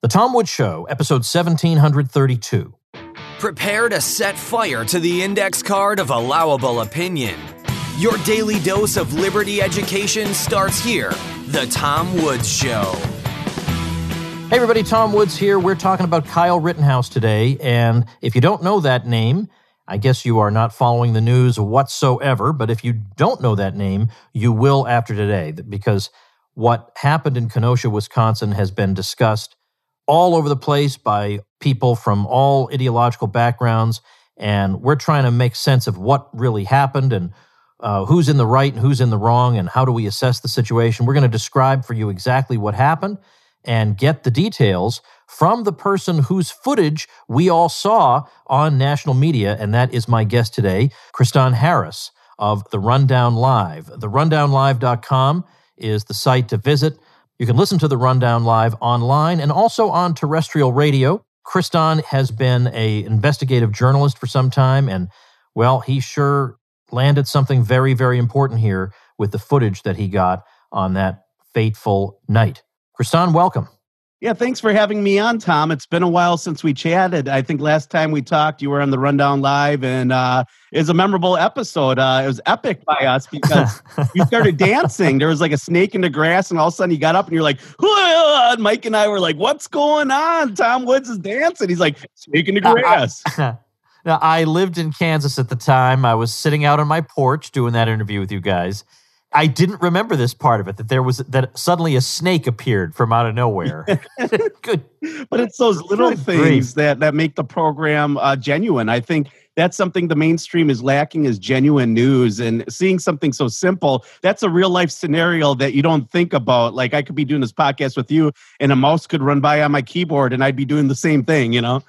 The Tom Woods Show, episode 1732. Prepare to set fire to the index card of allowable opinion. Your daily dose of liberty education starts here. The Tom Woods Show. Hey, everybody, Tom Woods here. We're talking about Kyle Rittenhouse today. And if you don't know that name, I guess you are not following the news whatsoever. But if you don't know that name, you will after today, because what happened in Kenosha, Wisconsin has been discussed all over the place by people from all ideological backgrounds. And we're trying to make sense of what really happened and uh, who's in the right and who's in the wrong and how do we assess the situation. We're going to describe for you exactly what happened and get the details from the person whose footage we all saw on national media. And that is my guest today, Kristan Harris of The Rundown Live. The TheRundownLive.com is the site to visit. You can listen to the Rundown Live online and also on terrestrial radio. Kristan has been a investigative journalist for some time, and well, he sure landed something very, very important here with the footage that he got on that fateful night. Kristan, welcome. Yeah, thanks for having me on, Tom. It's been a while since we chatted. I think last time we talked, you were on the Rundown Live, and uh, it was a memorable episode. Uh, it was epic by us because you started dancing. There was like a snake in the grass, and all of a sudden you got up and you're like, and Mike and I were like, "What's going on?" Tom Woods is dancing. He's like, "Snake in the grass." now, I lived in Kansas at the time. I was sitting out on my porch doing that interview with you guys I didn't remember this part of it that there was that suddenly a snake appeared from out of nowhere. Good, but it's those little Good things grief. that that make the program uh, genuine. I think that's something the mainstream is lacking is genuine news and seeing something so simple. That's a real life scenario that you don't think about. Like I could be doing this podcast with you, and a mouse could run by on my keyboard, and I'd be doing the same thing. You know.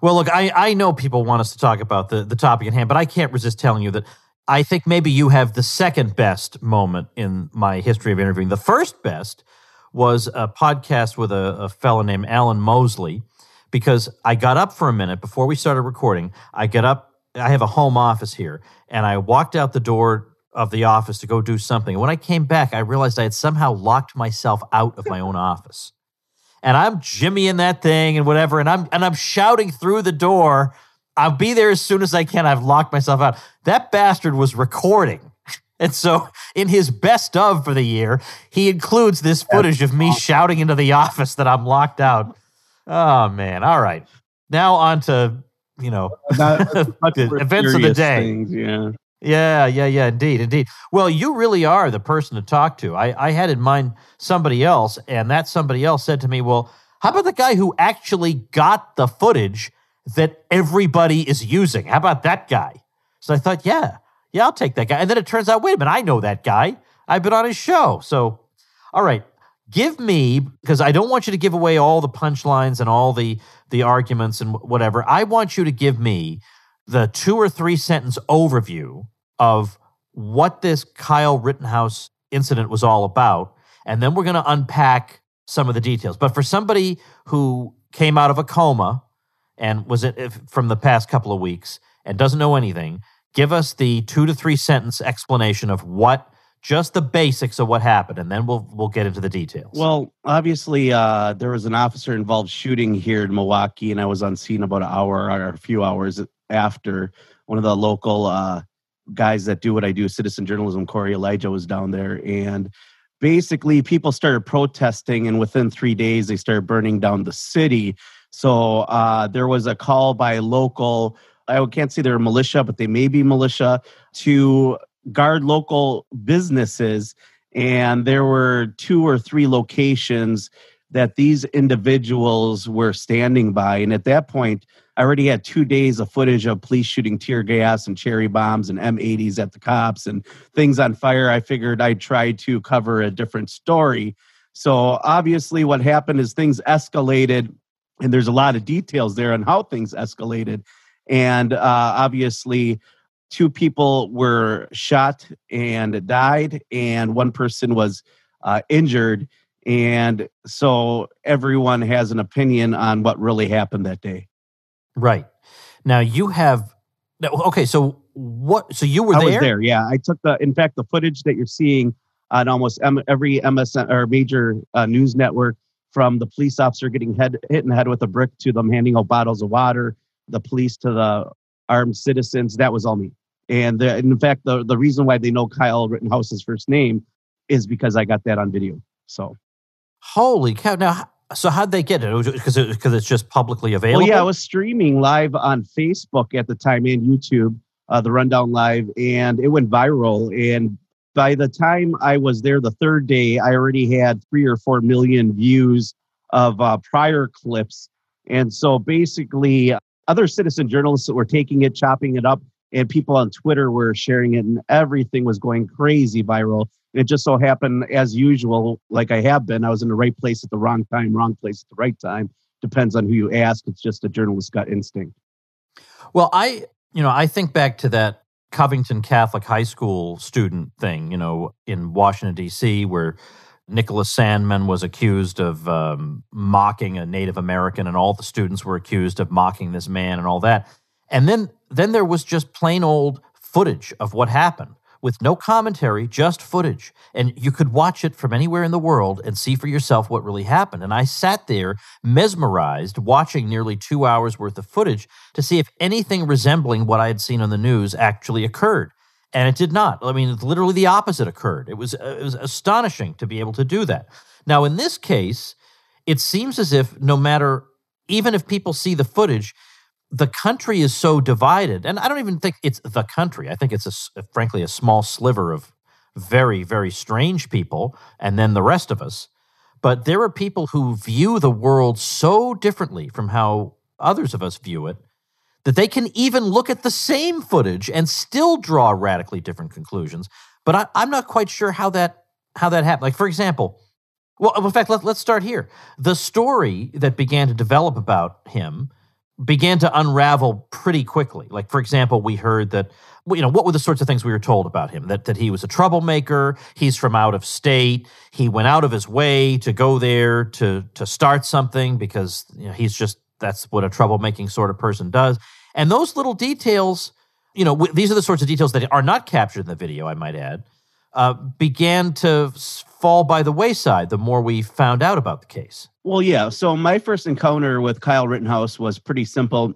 Well, look, I, I know people want us to talk about the, the topic at hand, but I can't resist telling you that I think maybe you have the second best moment in my history of interviewing. The first best was a podcast with a, a fellow named Alan Mosley, because I got up for a minute before we started recording. I get up, I have a home office here, and I walked out the door of the office to go do something. When I came back, I realized I had somehow locked myself out of my own office. And I'm jimmying that thing and whatever, and I'm and I'm shouting through the door I'll be there as soon as I can. I've locked myself out. That bastard was recording. And so, in his best of for the year, he includes this footage of me shouting into the office that I'm locked out. Oh, man. All right. Now, on to, you know, the events of the day. Things, yeah. Yeah, yeah, yeah, indeed, indeed. Well, you really are the person to talk to. I, I had in mind somebody else, and that somebody else said to me, Well, how about the guy who actually got the footage that everybody is using. How about that guy? So I thought, yeah, yeah, I'll take that guy. And then it turns out, wait a minute, I know that guy. I've been on his show. So, all right, give me because I don't want you to give away all the punchlines and all the the arguments and whatever. I want you to give me the two or three sentence overview of what this Kyle Rittenhouse incident was all about, and then we're going to unpack some of the details. But for somebody who came out of a coma and was it from the past couple of weeks and doesn't know anything, give us the two to three sentence explanation of what just the basics of what happened, and then we'll we'll get into the details. Well, obviously, uh, there was an officer involved shooting here in Milwaukee, and I was on scene about an hour or a few hours after. One of the local uh, guys that do what I do, citizen journalism, Corey Elijah, was down there, and basically, people started protesting, and within three days, they started burning down the city. So uh, there was a call by local, I can't say they're militia, but they may be militia, to guard local businesses. And there were two or three locations that these individuals were standing by. And at that point, I already had two days of footage of police shooting tear gas and cherry bombs and M80s at the cops and things on fire. I figured I'd try to cover a different story. So obviously, what happened is things escalated and there's a lot of details there on how things escalated and uh, obviously two people were shot and died and one person was uh, injured and so everyone has an opinion on what really happened that day. Right. Now you have okay so what so you were I there was there? yeah. I took the in fact the footage that you're seeing on almost every msn or major uh, news network from the police officer getting head, hit in the head with a brick to them handing out bottles of water, the police to the armed citizens. That was all me. And, the, and in fact, the, the reason why they know Kyle Rittenhouse's first name is because I got that on video. So, holy cow! Now, so how'd they get it? Because it, because it's just publicly available. Well, yeah, I was streaming live on Facebook at the time and YouTube, uh, the Rundown Live, and it went viral. And by the time I was there the third day, I already had three or four million views of uh, prior clips. And so basically, other citizen journalists were taking it, chopping it up, and people on Twitter were sharing it, and everything was going crazy viral. And It just so happened, as usual, like I have been, I was in the right place at the wrong time, wrong place at the right time. Depends on who you ask. It's just a journalist's gut instinct. Well, I, you know, I think back to that Covington Catholic High School student thing, you know, in Washington, D.C., where Nicholas Sandmann was accused of um, mocking a Native American, and all the students were accused of mocking this man and all that. And then, then there was just plain old footage of what happened with no commentary, just footage. And you could watch it from anywhere in the world and see for yourself what really happened. And I sat there mesmerized, watching nearly two hours worth of footage to see if anything resembling what I had seen on the news actually occurred. And it did not. I mean, literally the opposite occurred. It was, it was astonishing to be able to do that. Now, in this case, it seems as if no matter, even if people see the footage, the country is so divided, and I don't even think it's the country. I think it's a, frankly a small sliver of very, very strange people, and then the rest of us. But there are people who view the world so differently from how others of us view it that they can even look at the same footage and still draw radically different conclusions. But I, I'm not quite sure how that how that happened. Like, for example, well, in fact, let, let's start here. The story that began to develop about him began to unravel pretty quickly. Like, for example, we heard that, you know, what were the sorts of things we were told about him? That, that he was a troublemaker, he's from out of state, he went out of his way to go there to, to start something because you know, he's just, that's what a troublemaking sort of person does. And those little details, you know, w- these are the sorts of details that are not captured in the video, I might add, uh, began to fall by the wayside the more we found out about the case. Well, yeah. So my first encounter with Kyle Rittenhouse was pretty simple.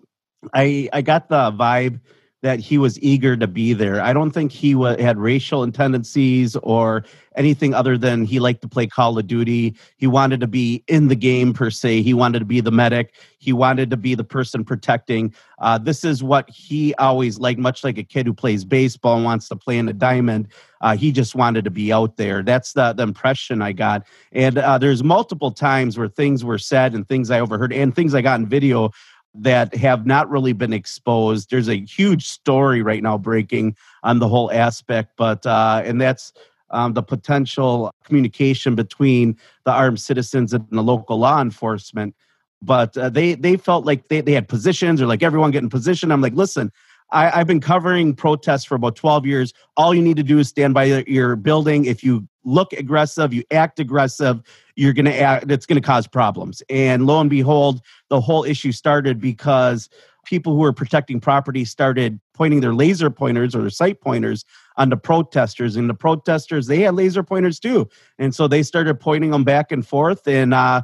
I I got the vibe that he was eager to be there. I don't think he w- had racial tendencies or anything other than he liked to play Call of Duty. He wanted to be in the game per se. He wanted to be the medic. He wanted to be the person protecting. Uh, this is what he always liked, much like a kid who plays baseball and wants to play in a diamond. Uh, he just wanted to be out there. That's the, the impression I got. And uh, there's multiple times where things were said and things I overheard and things I got in video that have not really been exposed. There's a huge story right now breaking on the whole aspect, but uh, and that's um, the potential communication between the armed citizens and the local law enforcement. But uh, they they felt like they, they had positions or like everyone getting position. I'm like, listen, I, have been covering protests for about 12 years. All you need to do is stand by your building. If you look aggressive, you act aggressive, you're going to act, it's going to cause problems. And lo and behold, the whole issue started because people who were protecting property started pointing their laser pointers or their sight pointers on the protesters and the protesters they had laser pointers too and so they started pointing them back and forth and uh,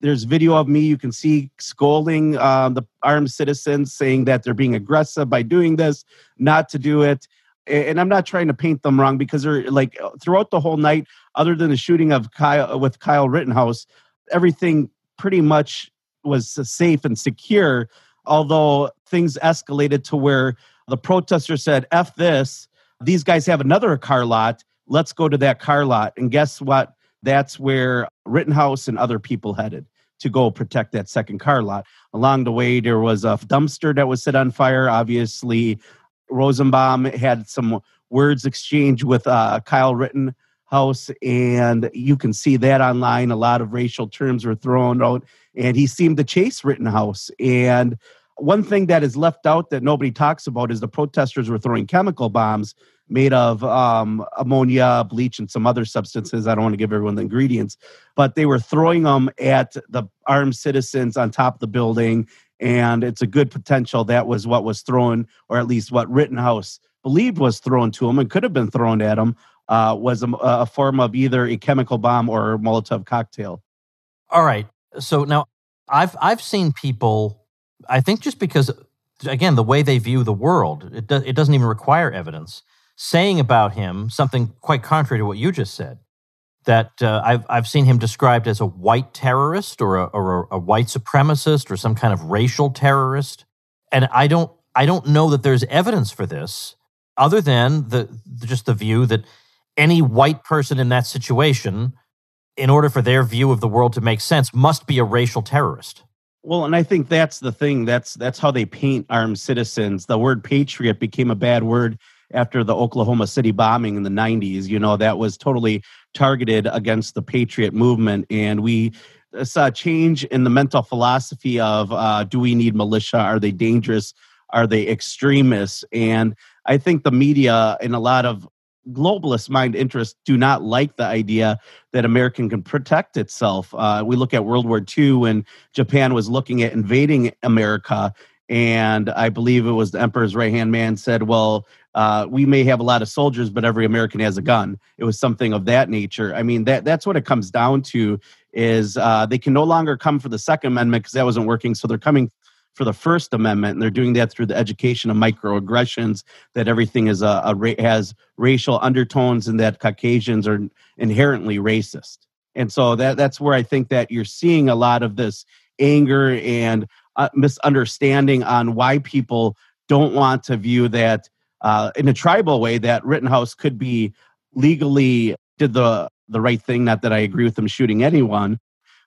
there's video of me you can see scolding uh, the armed citizens saying that they're being aggressive by doing this not to do it and I'm not trying to paint them wrong because they're like throughout the whole night, other than the shooting of Kyle with Kyle Rittenhouse, everything pretty much was safe and secure. Although things escalated to where the protesters said, F this, these guys have another car lot. Let's go to that car lot. And guess what? That's where Rittenhouse and other people headed to go protect that second car lot. Along the way, there was a dumpster that was set on fire. Obviously, Rosenbaum had some words exchange with uh, Kyle Rittenhouse, and you can see that online. A lot of racial terms were thrown out, and he seemed to chase Rittenhouse. And one thing that is left out that nobody talks about is the protesters were throwing chemical bombs made of um, ammonia, bleach, and some other substances. I don't want to give everyone the ingredients, but they were throwing them at the armed citizens on top of the building and it's a good potential that was what was thrown, or at least what Rittenhouse believed was thrown to him and could have been thrown at him, uh, was a, a, form of either a chemical bomb or Molotov cocktail. All right. So now I've I've seen people. I think just because again the way they view the world, it does it doesn't even require evidence saying about him something quite contrary to what you just said. That uh, I've I've seen him described as a white terrorist or a, or a, a white supremacist or some kind of racial terrorist, and I don't I don't know that there's evidence for this other than the just the view that any white person in that situation in order for their view of the world to make sense must be a racial terrorist well and i think that's the thing that's that's how they paint armed citizens the word patriot became a bad word after the oklahoma city bombing in the 90s you know that was totally targeted against the patriot movement. And we saw a change in the mental philosophy of uh, do we need militia? Are they dangerous? Are they extremists? And i think the media and a lot of globalist mind interests do not like the idea that American can protect itself. Uh, we look at World War II when Japan was looking at invading America, and I believe it was the Emperor's right hand man said, "Well, uh, we may have a lot of soldiers, but every American has a gun." It was something of that nature. I mean, that that's what it comes down to. Is uh, they can no longer come for the Second Amendment because that wasn't working, so they're coming for the First Amendment, and they're doing that through the education of microaggressions. That everything is a, a has racial undertones, and that Caucasians are inherently racist. And so that that's where I think that you're seeing a lot of this anger and uh, misunderstanding on why people don't want to view that uh, in a tribal way that Rittenhouse could be legally did the the right thing. Not that I agree with him shooting anyone,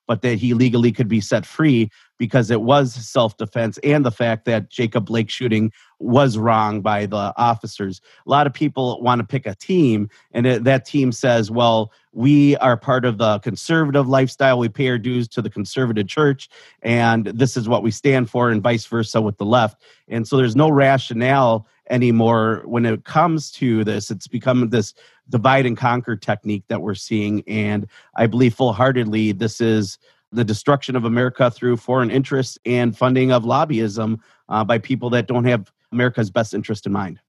but that he legally could be set free because it was self defense and the fact that Jacob Blake shooting was wrong by the officers. A lot of people want to pick a team, and it, that team says, well, we are part of the conservative lifestyle. We pay our dues to the conservative church, and this is what we stand for, and vice versa with the left. And so there's no rationale anymore when it comes to this. It's become this divide and conquer technique that we're seeing. And I believe full heartedly this is the destruction of America through foreign interests and funding of lobbyism uh, by people that don't have America's best interest in mind.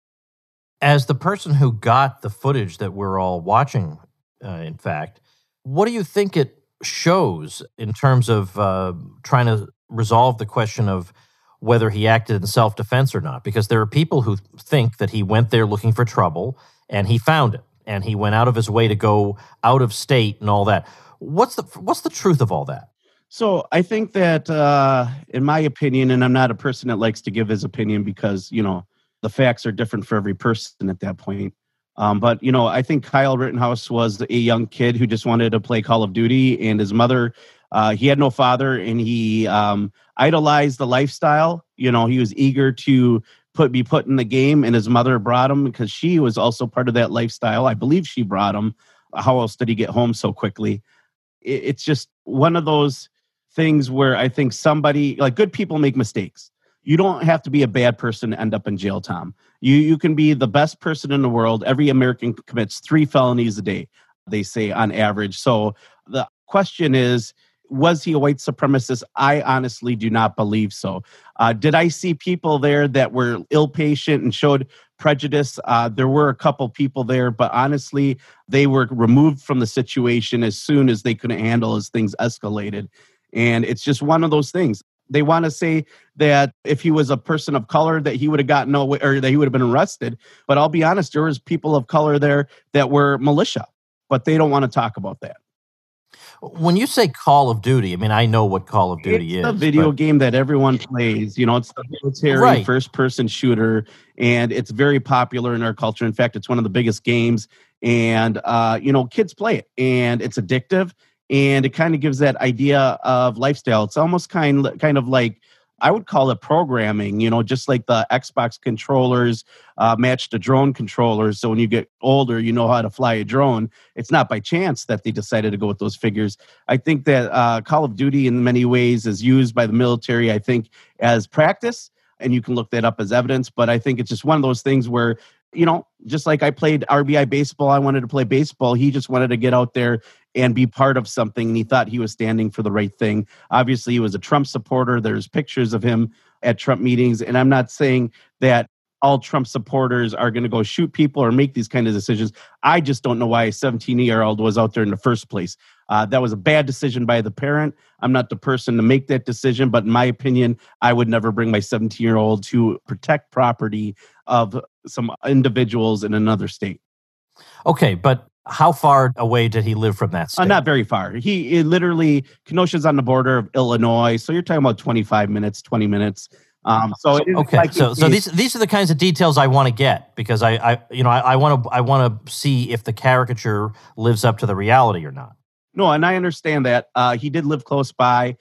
As the person who got the footage that we're all watching, uh, in fact, what do you think it shows in terms of uh, trying to resolve the question of whether he acted in self defense or not? Because there are people who think that he went there looking for trouble and he found it and he went out of his way to go out of state and all that. What's the what's the truth of all that? So I think that, uh, in my opinion, and I'm not a person that likes to give his opinion because you know the facts are different for every person at that point. Um, but you know, I think Kyle Rittenhouse was a young kid who just wanted to play Call of Duty, and his mother, uh, he had no father, and he um, idolized the lifestyle. You know, he was eager to put be put in the game, and his mother brought him because she was also part of that lifestyle. I believe she brought him. How else did he get home so quickly? It, it's just one of those things where I think somebody like good people make mistakes. You don't have to be a bad person to end up in jail, Tom. You you can be the best person in the world. Every American commits three felonies a day, they say on average. So the question is, was he a white supremacist? I honestly do not believe so. Uh, did I see people there that were ill patient and showed prejudice? Uh, there were a couple people there, but honestly, they were removed from the situation as soon as they couldn't handle as things escalated. And it's just one of those things. They want to say that if he was a person of color, that he would have gotten away or that he would have been arrested. But I'll be honest, there was people of color there that were militia, but they don't want to talk about that. When you say Call of Duty, I mean I know what Call of Duty it's is. a video but... game that everyone plays. You know, it's the military right. first-person shooter, and it's very popular in our culture. In fact, it's one of the biggest games, and uh, you know, kids play it, and it's addictive and it kind of gives that idea of lifestyle. It's almost kind kind of like I would call it programming, you know, just like the Xbox controllers uh, match the drone controllers. So when you get older, you know how to fly a drone. It's not by chance that they decided to go with those figures. I think that uh, Call of Duty, in many ways, is used by the military, I think, as practice. And you can look that up as evidence. But I think it's just one of those things where you know, just like I played RBI baseball, I wanted to play baseball. He just wanted to get out there and be part of something. And he thought he was standing for the right thing. Obviously, he was a Trump supporter. There's pictures of him at Trump meetings. And I'm not saying that all Trump supporters are going to go shoot people or make these kind of decisions. I just don't know why a 17 year old was out there in the first place. Uh, that was a bad decision by the parent. I'm not the person to make that decision, but in my opinion, I would never bring my 17 year old to protect property of some individuals in another state. Okay, but how far away did he live from that state? Uh, not very far. He, he literally Kenosha's on the border of Illinois, so you're talking about 25 minutes, 20 minutes. Um, so okay, like so so these these are the kinds of details I want to get because I, I you know I want to I want to see if the caricature lives up to the reality or not. No, and I understand that uh, he did live close by.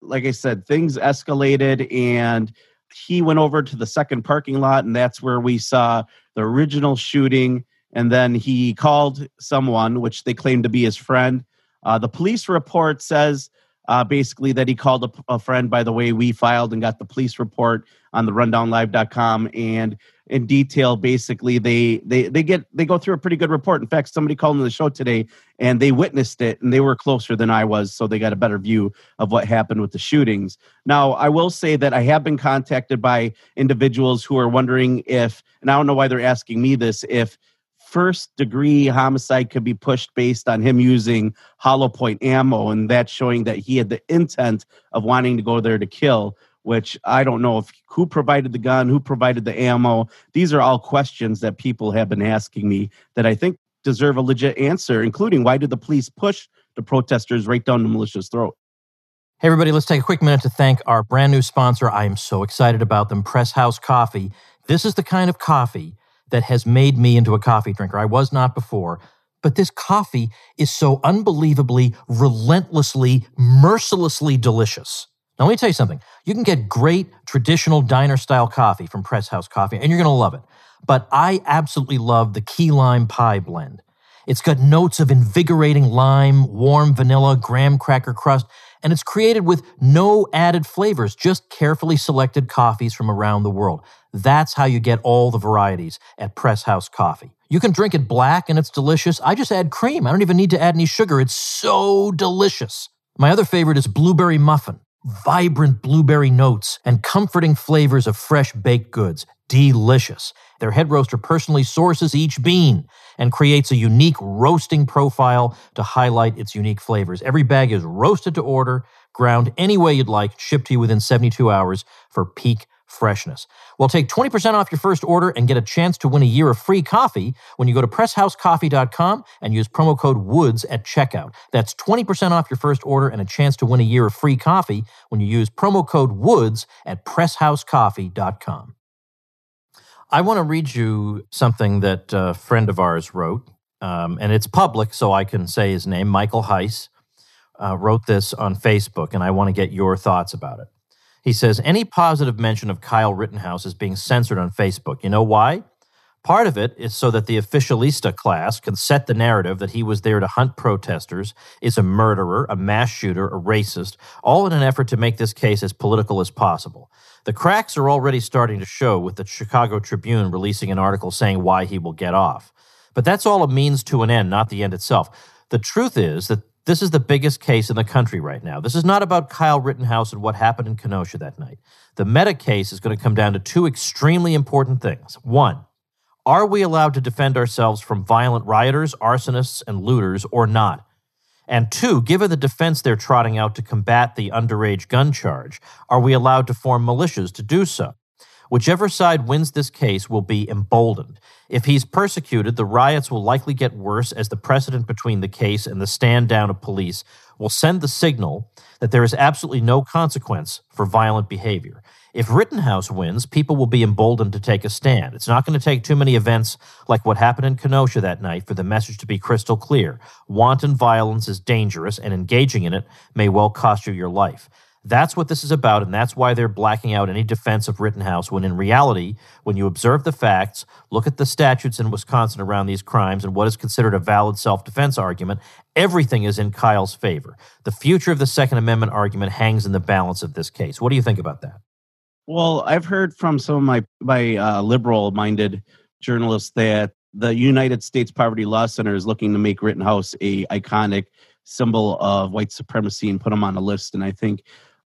Like I said, things escalated, and he went over to the second parking lot, and that's where we saw the original shooting. And then he called someone, which they claimed to be his friend. Uh, the police report says uh, basically that he called a, a, friend. By the way, we filed and got the police report on the rundownlive.com and in detail. Basically, they they they get they go through a pretty good report. In fact, somebody called in the show today and they witnessed it and they were closer than I was, so they got a better view of what happened with the shootings. Now, I will say that I have been contacted by individuals who are wondering if, and I don't know why they're asking me this, if first degree homicide could be pushed based on him using hollow point ammo and that showing that he had the intent of wanting to go there to kill which i don't know if who provided the gun who provided the ammo these are all questions that people have been asking me that i think deserve a legit answer including why did the police push the protesters right down the militia's throat Hey, everybody, let's take a quick minute to thank our brand new sponsor. I am so excited about them, Press House Coffee. This is the kind of coffee that has made me into a coffee drinker. I was not before. But this coffee is so unbelievably, relentlessly, mercilessly delicious. Now, let me tell you something. You can get great traditional diner style coffee from Press House Coffee, and you're going to love it. But I absolutely love the key lime pie blend. It's got notes of invigorating lime, warm vanilla, graham cracker crust, and it's created with no added flavors, just carefully selected coffees from around the world. That's how you get all the varieties at Press House Coffee. You can drink it black and it's delicious. I just add cream. I don't even need to add any sugar. It's so delicious. My other favorite is blueberry muffin. Vibrant blueberry notes and comforting flavors of fresh baked goods. Delicious. Their head roaster personally sources each bean and creates a unique roasting profile to highlight its unique flavors. Every bag is roasted to order, ground any way you'd like, shipped to you within 72 hours for peak freshness. Well, take 20% off your first order and get a chance to win a year of free coffee when you go to presshousecoffee.com and use promo code WOODS at checkout. That's 20% off your first order and a chance to win a year of free coffee when you use promo code WOODS at presshousecoffee.com. I want to read you something that a friend of ours wrote, um, and it's public, so I can say his name. Michael Heise uh, wrote this on Facebook, and I want to get your thoughts about it. He says, Any positive mention of Kyle Rittenhouse is being censored on Facebook. You know why? Part of it is so that the officialista class can set the narrative that he was there to hunt protesters, is a murderer, a mass shooter, a racist, all in an effort to make this case as political as possible. The cracks are already starting to show with the Chicago Tribune releasing an article saying why he will get off. But that's all a means to an end, not the end itself. The truth is that this is the biggest case in the country right now. This is not about Kyle Rittenhouse and what happened in Kenosha that night. The meta case is going to come down to two extremely important things. One, are we allowed to defend ourselves from violent rioters, arsonists, and looters or not? And two, given the defense they're trotting out to combat the underage gun charge, are we allowed to form militias to do so? Whichever side wins this case will be emboldened. If he's persecuted, the riots will likely get worse as the precedent between the case and the stand down of police will send the signal that there is absolutely no consequence for violent behavior. If Rittenhouse wins, people will be emboldened to take a stand. It's not going to take too many events like what happened in Kenosha that night for the message to be crystal clear. Wanton violence is dangerous, and engaging in it may well cost you your life. That's what this is about, and that's why they're blacking out any defense of Rittenhouse. When in reality, when you observe the facts, look at the statutes in Wisconsin around these crimes and what is considered a valid self defense argument, everything is in Kyle's favor. The future of the Second Amendment argument hangs in the balance of this case. What do you think about that? Well, I've heard from some of my my uh, liberal minded journalists that the United States Poverty Law Center is looking to make Rittenhouse a iconic symbol of white supremacy and put him on a list. And I think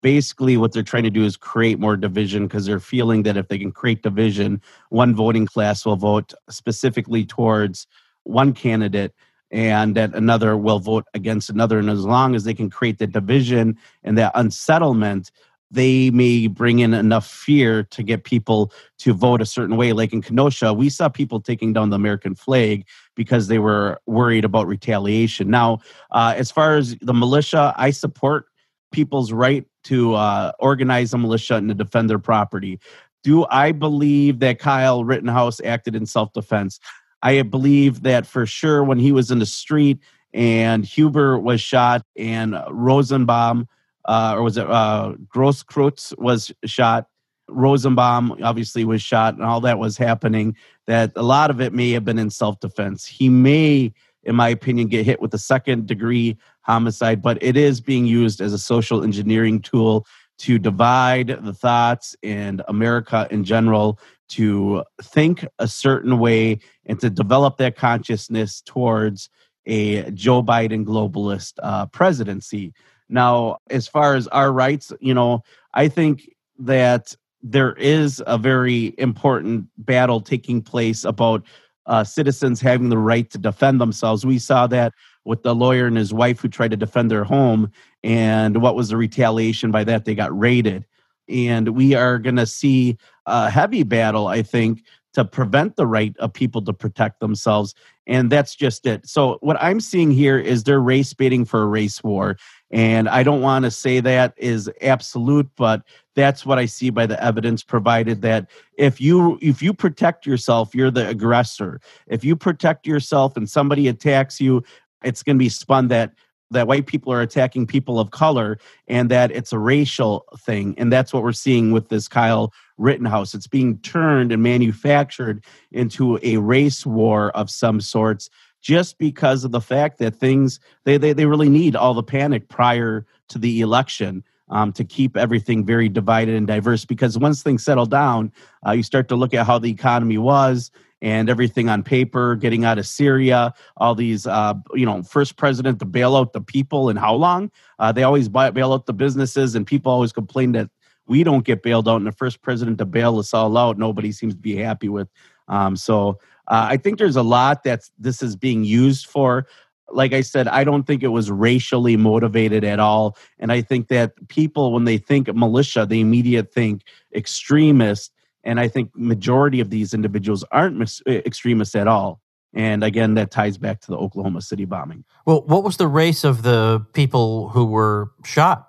basically what they're trying to do is create more division because they're feeling that if they can create division, one voting class will vote specifically towards one candidate and that another will vote against another. And as long as they can create the division and that unsettlement, they may bring in enough fear to get people to vote a certain way. Like in Kenosha, we saw people taking down the American flag because they were worried about retaliation. Now, uh, as far as the militia, I support people's right to uh, organize a militia and to defend their property. Do I believe that Kyle Rittenhouse acted in self defense? I believe that for sure when he was in the street and Huber was shot and Rosenbaum uh, or was it uh, Grosskreutz was shot. Rosenbaum obviously was shot, and all that was happening. That a lot of it may have been in self defense. He may, in my opinion, get hit with a second degree homicide, but it is being used as a social engineering tool to divide the thoughts and America in general to think a certain way and to develop that consciousness towards a Joe Biden globalist uh, presidency. Now, as far as our rights, you know, I think that there is a very important battle taking place about uh, citizens having the right to defend themselves. We saw that with the lawyer and his wife who tried to defend their home, and what was the retaliation by that? They got raided. And we are going to see a heavy battle, I think, to prevent the right of people to protect themselves. And that's just it. So, what I'm seeing here is they're race baiting for a race war. And I don't want to say that is absolute, but that's what I see by the evidence provided that if you if you protect yourself, you're the aggressor. If you protect yourself and somebody attacks you, it's going to be spun that that white people are attacking people of color and that it's a racial thing. And that's what we're seeing with this Kyle Rittenhouse. It's being turned and manufactured into a race war of some sorts just because of the fact that things they they, they really need all the panic prior to the election um, to keep everything very divided and diverse because once things settle down uh, you start to look at how the economy was and everything on paper getting out of syria all these uh, you know first president to bail out the people and how long uh, they always bail out the businesses and people always complain that we don't get bailed out and the first president to bail us all out nobody seems to be happy with um, so uh, I think there's a lot that this is being used for. Like I said, I don't think it was racially motivated at all. And I think that people, when they think militia, they immediately think extremist. And I think majority of these individuals aren't mis- extremists at all. And again, that ties back to the Oklahoma City bombing. Well, what was the race of the people who were shot?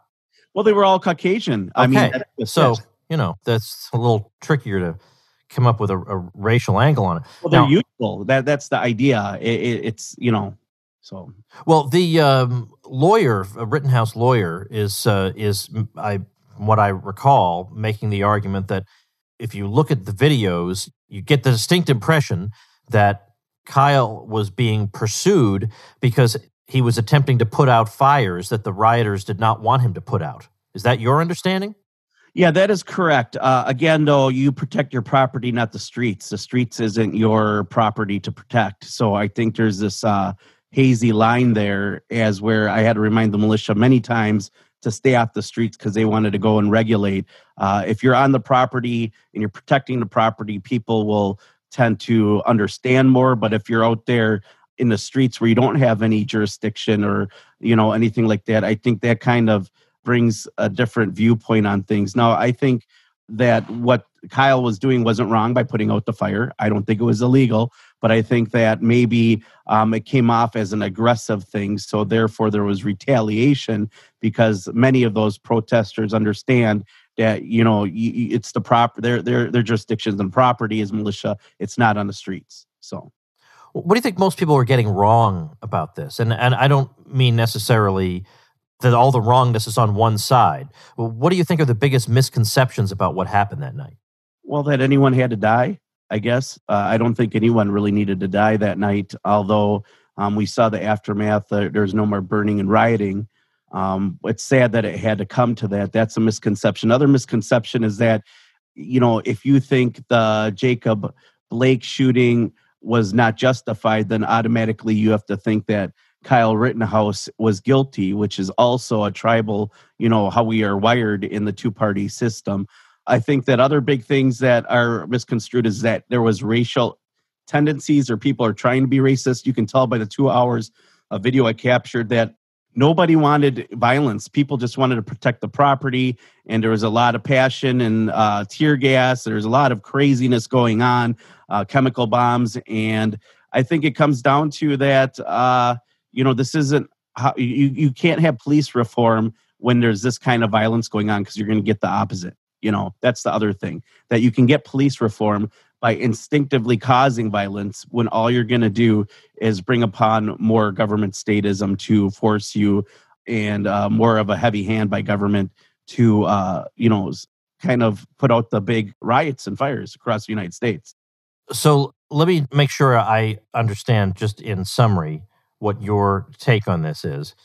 Well, they were all Caucasian. Okay. I mean, so, you know, that's a little trickier to come up with a, a racial angle on it. Well, they're now, useful. That that's the idea. It, it, it's you know so. Well, the um, lawyer, a Rittenhouse lawyer, is uh, is I what I recall making the argument that if you look at the videos, you get the distinct impression that Kyle was being pursued because he was attempting to put out fires that the rioters did not want him to put out. Is that your understanding? Yeah, that is correct. Uh, again, though, you protect your property, not the streets. The streets isn't your property to protect. So I think there's this uh, hazy line there, as where I had to remind the militia many times to stay off the streets because they wanted to go and regulate. Uh, if you're on the property and you're protecting the property, people will tend to understand more. But if you're out there in the streets where you don't have any jurisdiction or you know anything like that, I think that kind of brings a different viewpoint on things. Now, I think that what Kyle was doing wasn't wrong by putting out the fire. I don't think it was illegal, but I think that maybe um, it came off as an aggressive thing. So therefore, there was retaliation because many of those protesters understand that you know it's the proper their their their jurisdictions and property is militia. It's not on the streets. So. What do you think most people are getting wrong about this? And and I don't mean necessarily that all the wrongness is on one side. Well, what do you think are the biggest misconceptions about what happened that night? Well, that anyone had to die, I guess. Uh, I don't think anyone really needed to die that night, although um, we saw the aftermath. Uh, there's no more burning and rioting. Um, it's sad that it had to come to that. That's a misconception. Other misconception is that, you know, if you think the Jacob Blake shooting was not justified, then automatically you have to think that Kyle Rittenhouse was guilty, which is also a tribal, you know, how we are wired in the two party system. I think that other big things that are misconstrued is that there was racial tendencies or people are trying to be racist. You can tell by the two hours of video I captured that nobody wanted violence. People just wanted to protect the property, and there was a lot of passion and uh, tear gas. There's a lot of craziness going on, uh, chemical bombs, and I think it comes down to that. Uh, you know, this isn't how you you can't have police reform when there's this kind of violence going on because you're going to get the opposite. You know, that's the other thing that you can get police reform by instinctively causing violence when all you're going to do is bring upon more government statism to force you and uh, more of a heavy hand by government to uh, you know kind of put out the big riots and fires across the united states. So let me make sure i understand just in summary what your take on this is.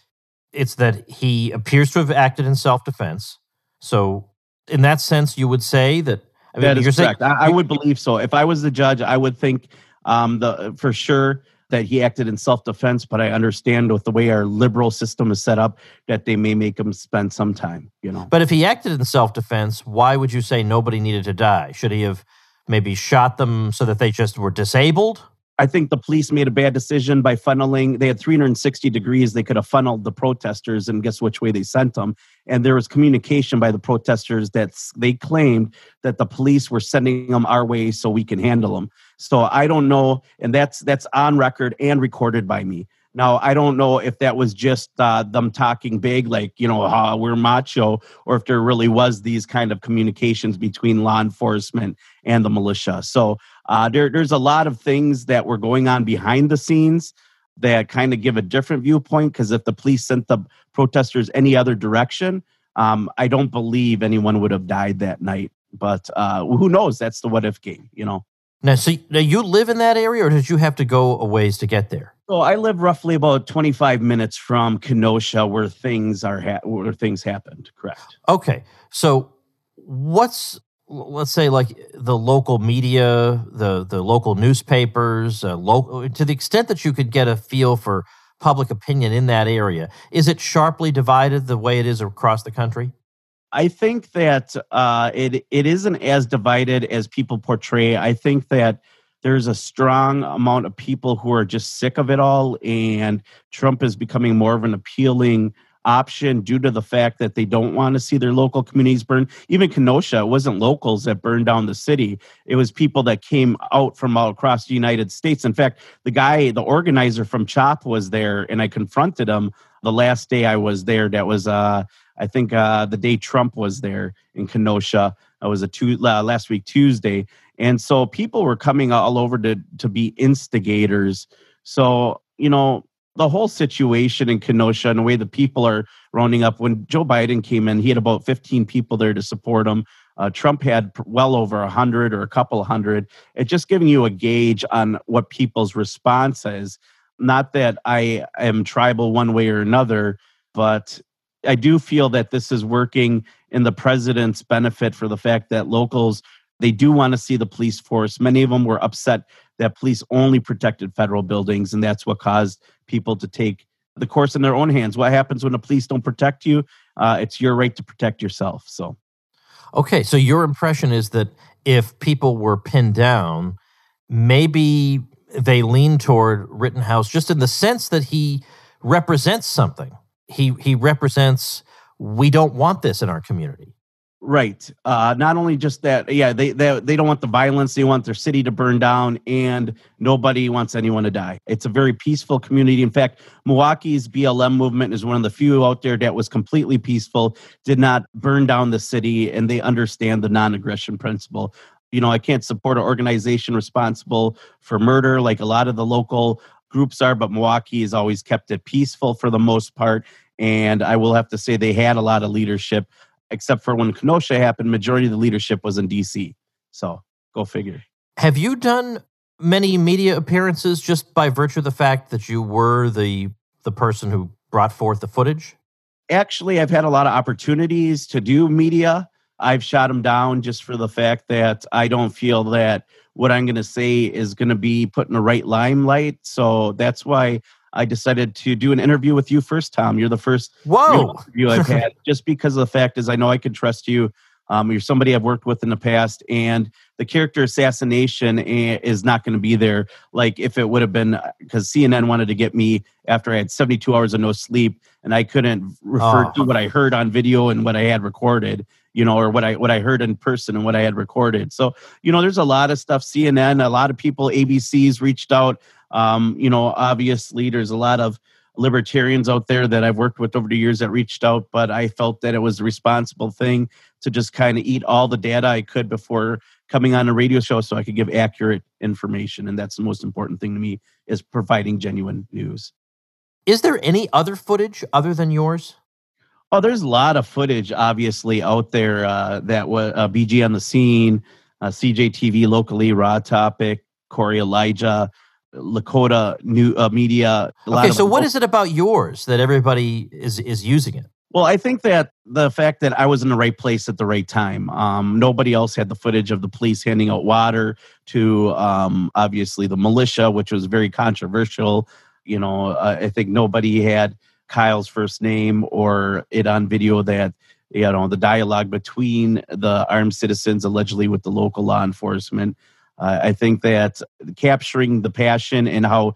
It's that he appears to have acted in self-defense so in that sense you would say that I mean, that is correct. Saying, I, I, would believe so. If I was the judge, I would think um, the for sure that he acted in self-defense. But I understand with the way our liberal system is set up that they may make him spend some time. You know. But if he acted in self-defense, why would you say nobody needed to die? Should he have maybe shot them so that they just were disabled? I think the police made a bad decision by funneling. They had 360 degrees. They could have funneled the protesters, and guess which way they sent them. And there was communication by the protesters that they claimed that the police were sending them our way so we can handle them. So I don't know, and that's that's on record and recorded by me. Now, I don't know if that was just uh, them talking big, like, you know, uh, we're macho, or if there really was these kind of communications between law enforcement and the militia. So uh, there, there's a lot of things that were going on behind the scenes that kind of give a different viewpoint because if the police sent the protesters any other direction, um, I don't believe anyone would have died that night. But uh, who knows? That's the what if game, you know. Now, so now you live in that area, or did you have to go a ways to get there? So I live roughly about 25 minutes from Kenosha, where things are ha- where things happened. Correct. Okay, so what's let's say like the local media, the the local newspapers, uh, local to the extent that you could get a feel for public opinion in that area, is it sharply divided the way it is across the country? I think that uh, it it isn't as divided as people portray. I think that there's a strong amount of people who are just sick of it all, and Trump is becoming more of an appealing option due to the fact that they don't want to see their local communities burn. Even Kenosha, it wasn't locals that burned down the city. It was people that came out from all across the United States. In fact, the guy, the organizer from CHOP was there and I confronted him the last day I was there. That was, uh, I think, uh, the day Trump was there in Kenosha. It was a two, uh, last week, Tuesday. And so people were coming all over to, to be instigators. So, you know, the whole situation in Kenosha and the way the people are rounding up. When Joe Biden came in, he had about 15 people there to support him. Uh, Trump had well over 100 or a couple hundred. It's just giving you a gauge on what people's response is. Not that I am tribal one way or another, but I do feel that this is working in the president's benefit for the fact that locals they do want to see the police force. Many of them were upset that police only protected federal buildings, and that's what caused people to take the course in their own hands. What happens when the police don't protect you? Uh, it's your right to protect yourself. So, okay. So your impression is that if people were pinned down, maybe they lean toward Rittenhouse just in the sense that he represents something. He he represents. We don't want this in our community. Right. Uh, not only just that, yeah, they, they they don't want the violence. They want their city to burn down, and nobody wants anyone to die. It's a very peaceful community. In fact, Milwaukee's BLM movement is one of the few out there that was completely peaceful, did not burn down the city, and they understand the non-aggression principle. You know, I can't support an organization responsible for murder like a lot of the local groups are, but Milwaukee has always kept it peaceful for the most part. And I will have to say they had a lot of leadership except for when Kenosha happened, majority of the leadership was in DC. So go figure. Have you done many media appearances just by virtue of the fact that you were the the person who brought forth the footage? Actually, I've had a lot of opportunities to do media. I've shot them down just for the fact that I don't feel that what I'm going to say is going to be put in the right limelight. So that's why I decided to do an interview with you first, Tom. You're the first Whoa. interview I've had, just because of the fact is I know I can trust you Um, you're somebody I've worked with in the past, and the character assassination eh, is not going to be there. Like if it would have been because CNN wanted to get me after I had 72 hours of no sleep, and I couldn't refer oh. to what I heard on video and what I had recorded you know, or what I what I heard in person and what I had recorded. So, you know, there's a lot of stuff. CNN, a lot of people, ABC's reached out. Um, you know, obviously, there's a lot of libertarians out there that I've worked with over the years that reached out, but I felt that it was a responsible thing to just kind of eat all the data I could before coming on a radio show so I could give accurate information. And that's the most important thing to me is providing genuine news. Is there any other footage other than yours? Oh, there's a lot of footage, obviously, out there uh, that was uh, BG on the scene, uh, CJTV locally, Raw Topic, Corey Elijah, Lakota New uh, Media. Okay, so what is it about yours that everybody is is using it? Well, I think that the fact that I was in the right place at the right time. Um, nobody else had the footage of the police handing out water to um, obviously the militia, which was very controversial. You know, uh, I think nobody had Kyle's first name or it on video that you know the dialogue between the armed citizens allegedly with the local law enforcement. Uh, I think that capturing the passion and how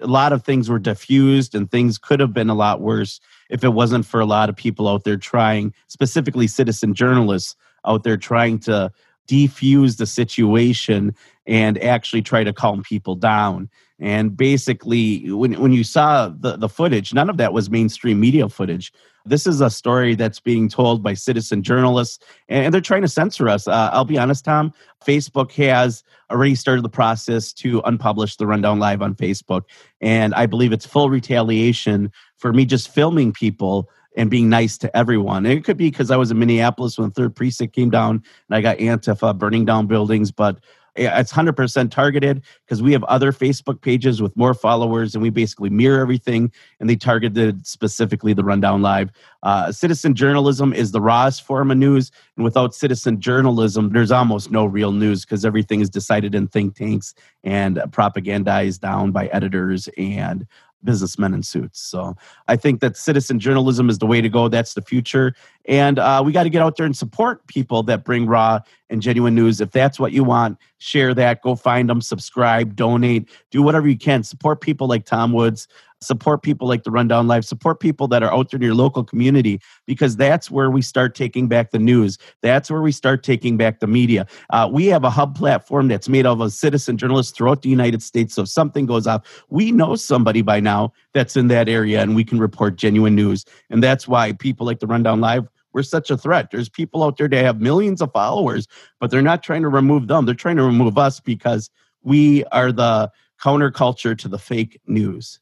a lot of things were diffused and things could have been a lot worse if it wasn't for a lot of people out there trying, specifically citizen journalists out there trying to defuse the situation and actually try to calm people down. And basically, when, when you saw the, the footage, none of that was mainstream media footage. This is a story that's being told by citizen journalists, and they're trying to censor us. Uh, I'll be honest, Tom. Facebook has already started the process to unpublish the Rundown Live on Facebook. And I believe it's full retaliation for me just filming people and being nice to everyone. And it could be because I was in Minneapolis when the third precinct came down and I got Antifa burning down buildings, but it's 100% targeted because we have other Facebook pages with more followers and we basically mirror everything and they targeted specifically the Rundown Live. Uh, citizen journalism is the rawest form of news. And without citizen journalism, there's almost no real news because everything is decided in think tanks and propagandized down by editors and businessmen in suits. So I think that citizen journalism is the way to go. That's the future. And uh, we got to get out there and support people that bring raw and genuine news. If that's what you want, share that. Go find them, subscribe, donate, do whatever you can. Support people like Tom Woods support people like the Rundown Live, support people that are out there in your local community because that's where we start taking back the news. That's where we start taking back the media. Uh, we have a hub platform that's made up of citizen journalists throughout the United States. So if something goes off, we know somebody by now that's in that area and we can report genuine news. And that's why people like the Rundown Live we're such a threat. There's people out there that have millions of followers, but they're not trying to remove them. They're trying to remove us because we are the counterculture to the fake news.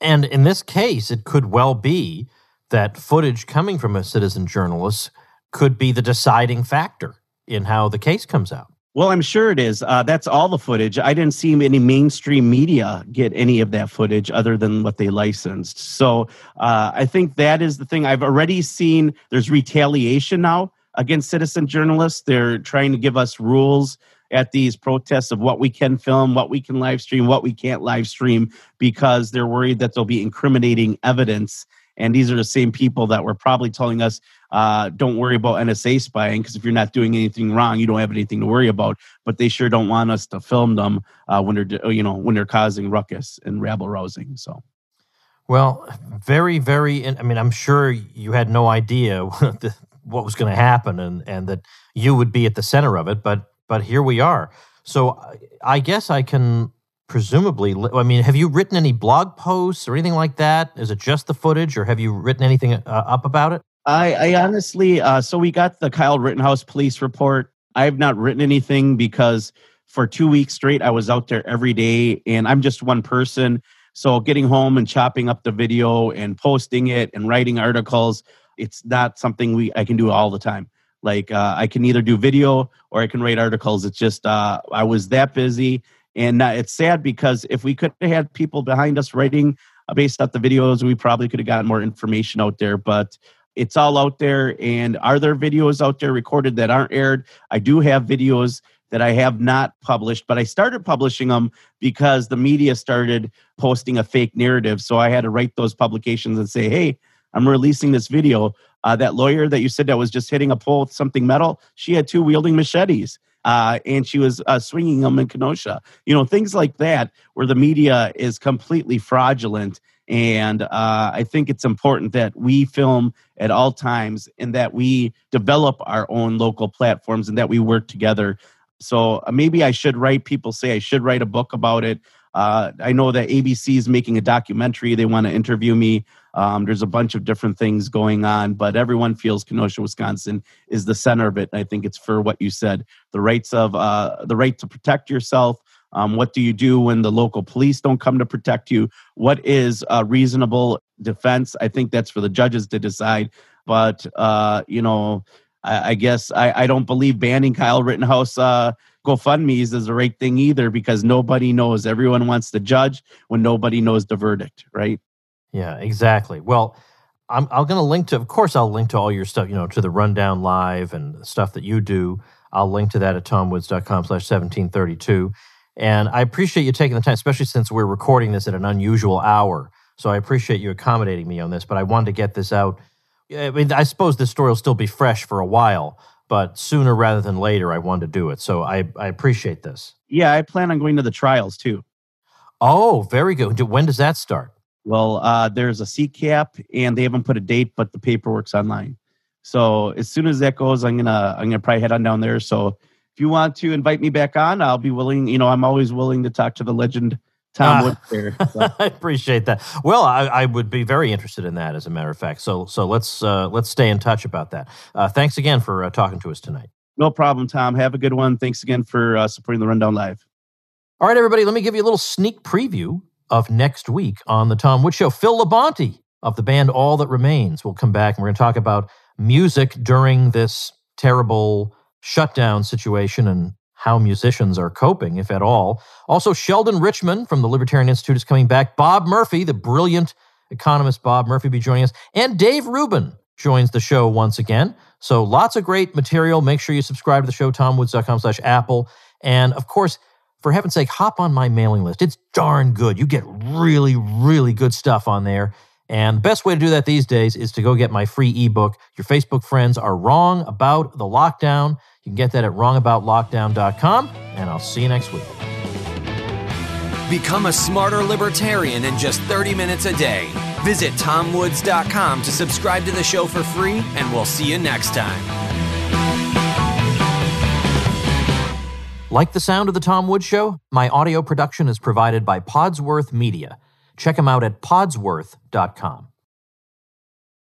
And in this case, it could well be that footage coming from a citizen journalist could be the deciding factor in how the case comes out. Well, I'm sure it is. Uh, that's all the footage. I didn't see any mainstream media get any of that footage other than what they licensed. So uh, I think that is the thing. I've already seen there's retaliation now against citizen journalists. They're trying to give us rules at these protests of what we can film, what we can live stream, what we can't live stream, because they're worried that there'll be incriminating evidence. And these are the same people that were probably telling us, uh, don't worry about NSA spying, because if you're not doing anything wrong, you don't have anything to worry about. But they sure don't want us to film them uh, when they're, you know, when they're causing ruckus and rabble rousing. So. Well, very, very. I mean, I'm sure you had no idea what was going to happen, and and that you would be at the center of it. But but here we are. So I guess I can presumably i mean have you written any blog posts or anything like that? Is it just the footage or have you written anything uh, up about it? I, I honestly uh, so we got the kyle rittenhouse police report. I have not written anything because for two weeks straight i was out there every day and i'm just one person. So getting home and chopping up the video and posting it and writing articles it's not something we i can do all the time. Like uh, I can either do video or I can write articles. It's just uh, I was that busy, and uh, it's sad because if we could have had people behind us writing uh, based off the videos, we probably could have gotten more information out there. But it's all out there. And are there videos out there recorded that aren't aired? I do have videos that I have not published, but I started publishing them because the media started posting a fake narrative. So I had to write those publications and say, hey, I'm releasing this video. Uh, that lawyer that you said that was just hitting a pole with something metal, she had two wielding machetes. Uh, and she was uh, swinging them in Kenosha. You know, things like that, where the media is completely fraudulent. And uh, I think it's important that we film at all times and that we develop our own local platforms and that we work together. So uh, maybe I should write, people say I should write a book about it. Uh, I know that ABC is making a documentary. They want to interview me. Um, there's a bunch of different things going on, but everyone feels Kenosha, Wisconsin is the center of it. I think it's for what you said: the rights of uh, the right to protect yourself. Um, what do you do when the local police don't come to protect you? What is a reasonable defense? I think that's for the judges to decide. But uh, you know, I, I guess I, I, don't believe banning Kyle Rittenhouse. GoFundMe's is the right thing either because nobody knows. Everyone wants to judge when nobody knows the verdict, right? Yeah, exactly. Well, I'm, I'm going to link to, of course, I'll link to all your stuff, you know, to the Rundown Live and stuff that you do. I'll link to that at tomwoods.com slash 1732. And I appreciate you taking the time, especially since we're recording this at an unusual hour. So I appreciate you accommodating me on this, but I wanted to get this out. I mean, I suppose this story will still be fresh for a while, but sooner rather than later, I wanted to do it. So I, I appreciate this. Yeah, I plan on going to the trials too. Oh, very good. When does that start? Well, uh, there's a CCAP, and they haven't put a date, but the paperwork's online. So as soon as that goes, I'm gonna I'm gonna probably head on down there. So if you want to invite me back on, I'll be willing. You know, I'm always willing to talk to the legend Tom uh, Woods there. So. I appreciate that. Well, I, I, would be very interested in that, as a matter of fact. So, so let's uh, let's stay in touch about that. Uh, thanks again for uh, talking to us tonight. No problem, Tom. Have a good one. Thanks again for uh, supporting the Rundown Live. All right, everybody. Let me give you a little sneak preview of next week on the Tom Woods Show. Phil Labonte of the band All That Remains will come back, and we're going to talk about music during this terrible shutdown situation and how musicians are coping, if at all. Also, Sheldon Richman from the Libertarian Institute is coming back. Bob Murphy, the brilliant economist Bob Murphy, be joining us. And Dave Rubin joins the show once again. So lots of great material. Make sure you subscribe to the show, tomwoods.com slash Apple. And of course, for heaven's sake, hop on my mailing list. It's darn good. You get really, really good stuff on there. And the best way to do that these days is to go get my free ebook. Your Facebook friends are wrong about the lockdown. You can get that at wrongaboutlockdown.com, and I'll see you next week. Become a smarter libertarian in just 30 minutes a day. Visit tomwoods.com to subscribe to the show for free, and we'll see you next time. Like the sound of The Tom Woods Show? My audio production is provided by Podsworth Media. Check them out at podsworth.com.